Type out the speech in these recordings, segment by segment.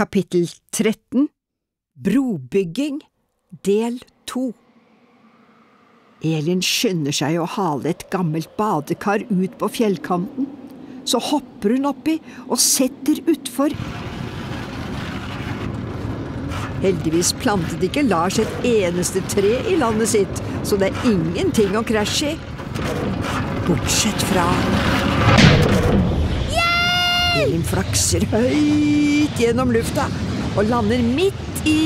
Kapittel 13 Brobygging Del 2 Elin skynder seg å hale et gammelt badekar ut på fjellkanten. Så hopper hun oppi og setter utfor. Heldigvis plantet ikke Lars et eneste tre i landet sitt, så det er ingenting å krasje i. Bortsett fra Elin flakser høyt gjennom lufta og lander midt i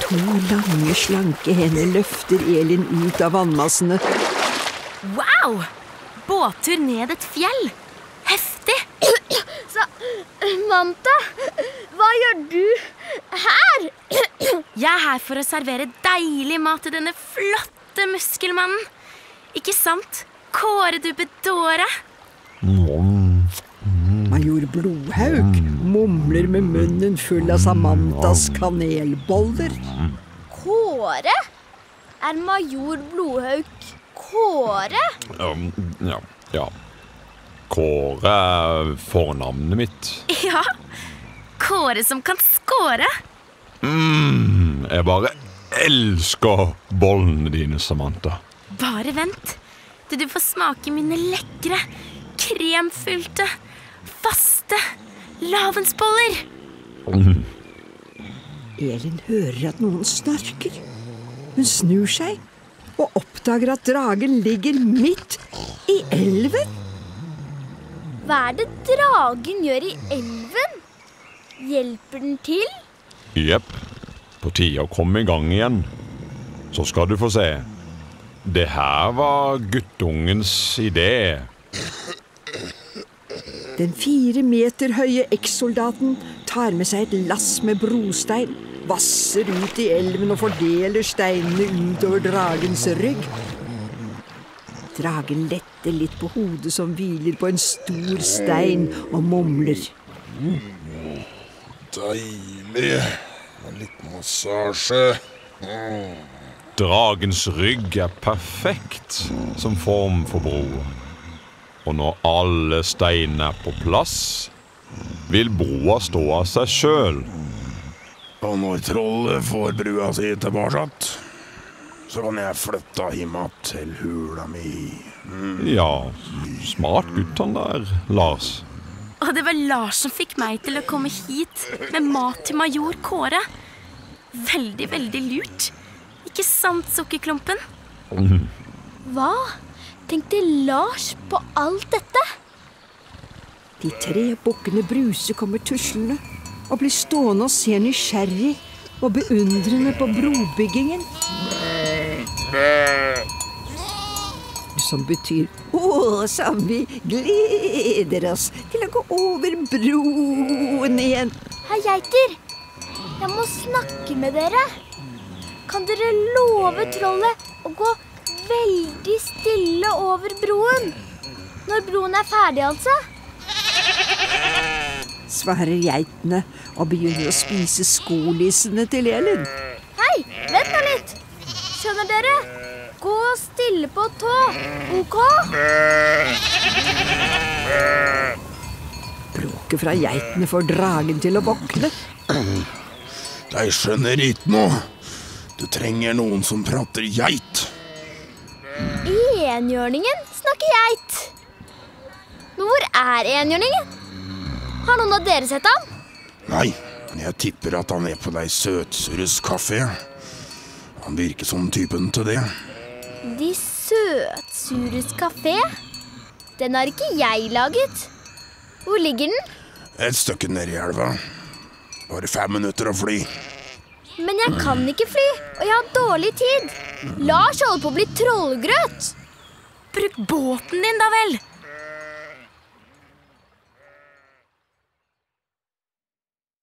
To lange, slanke hender løfter Elin ut av vannmassene. Wow! Båttur ned et fjell. Heftig. Samantha, hva gjør du her? Jeg er her for å servere deilig mat til denne flotte muskelmannen. Ikke sant? Kåre du bedåre. Major Blodhaug mumler med munnen full av Samantas kanelboller. Kåre? Er major Blodhaug Kåre? Um, ja, ja. Kåre er fornavnet mitt. Ja. Kåre som kan skåre. Mm, jeg bare elsker bollene dine, Samantha. Bare vent til du får smake mine lekre, kremfylte, faste lavensboller. Elin hører at noen snorker. Hun snur seg og oppdager at dragen ligger midt i elven. Hva er det dragen gjør i elven? Hjelper den til? Jepp. På tide å komme i gang igjen. Så skal du få se. Det her var guttungens idé. Den fire meter høye ekssoldaten tar med seg et lass med brostein, vasser ut i elven og fordeler steinene utover dragens rygg. Dragen letter litt på hodet som hviler på en stor stein, og mumler. Deilig. En liten massasje. Dragens rygg er perfekt som form for bro. Og når alle steinene er på plass, vil broa stå av seg sjøl. Og når trollet får brua si tilbake, så kan jeg flytte hjem igjen til hula mi. Ja, smart gutt han der, Lars. Og det var Lars som fikk meg til å komme hit med mat til major Kåre. Veldig, veldig lurt. Ikke sant, Sukkerklumpen? Hva tenkte Lars på alt dette? De tre bukkene Bruse kommer tuslende og blir stående og se nysgjerrig og beundrende på brobyggingen. Som betyr 'Å, som vi gleder oss til å gå over broen igjen'. Hei, geiter. Jeg må snakke med dere. Kan dere love trollet å gå veldig stille over broen? Når broen er ferdig, altså? Svarer geitene og begynner å spise skolissene til Elin. Hei, vent nå litt. Skjønner dere? Gå stille på tå, OK? Bråket fra geitene får dragen til å våkne. Jeg skjønner ikke noe. Du trenger noen som prater geit. Enhjørningen snakker geit. Men hvor er enhjørningen? Har noen av dere sett ham? Nei, men jeg tipper at han er på deg søtsures kafé. Han virker som typen til det. De søtsures kafé? Den har ikke jeg laget. Hvor ligger den? Et stykke nedi elva. Bare fem minutter å fly. Men jeg kan ikke fly, og jeg har dårlig tid. Lars holder på å bli trollgrøt. Bruk båten din, da vel.